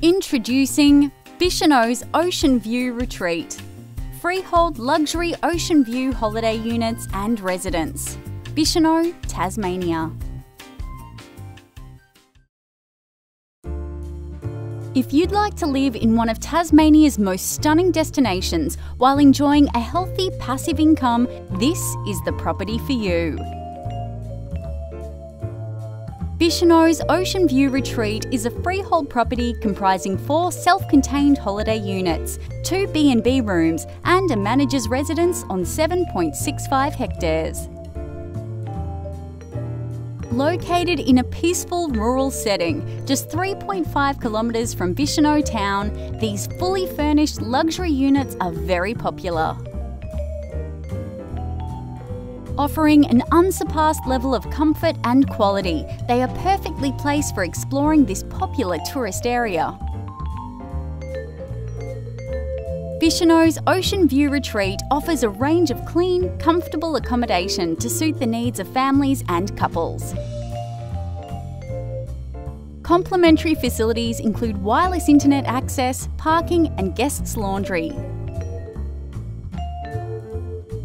Introducing Bicheno's Ocean View Retreat. Freehold luxury ocean view holiday units and residence. Bicheno, Tasmania. If you'd like to live in one of Tasmania's most stunning destinations while enjoying a healthy passive income, this is the property for you. Bicheno's Ocean View Retreat is a freehold property comprising four self-contained holiday units, two B&B rooms and a manager's residence on 7.65 hectares. Located in a peaceful rural setting, just 3.5 kilometres from Bicheno town, these fully furnished luxury units are very popular offering an unsurpassed level of comfort and quality. They are perfectly placed for exploring this popular tourist area. Bicheno's Ocean View Retreat offers a range of clean, comfortable accommodation to suit the needs of families and couples. Complementary facilities include wireless internet access, parking and guests' laundry.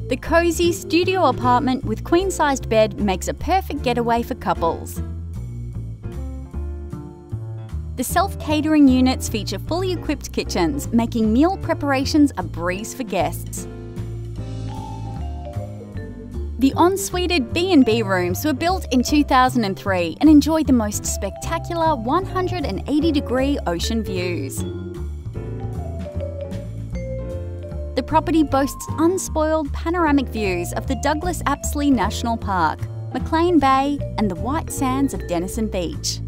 The cosy studio apartment with queen-sized bed makes a perfect getaway for couples. The self-catering units feature fully equipped kitchens, making meal preparations a breeze for guests. The ensuited B&B rooms were built in 2003 and enjoy the most spectacular 180 degree ocean views. The property boasts unspoiled panoramic views of the Douglas Apsley National Park, McLean Bay, and the white sands of Denison Beach.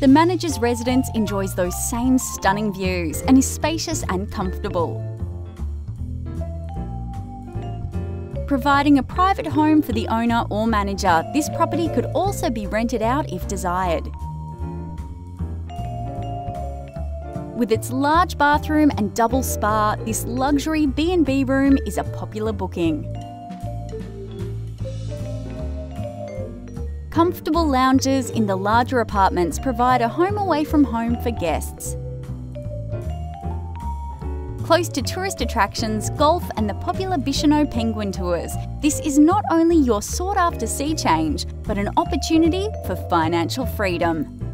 The manager's residence enjoys those same stunning views and is spacious and comfortable. Providing a private home for the owner or manager, this property could also be rented out if desired. With its large bathroom and double spa, this luxury B&B room is a popular booking. Comfortable lounges in the larger apartments provide a home away from home for guests. Close to tourist attractions, golf and the popular Bicheno Penguin Tours, this is not only your sought after sea change, but an opportunity for financial freedom.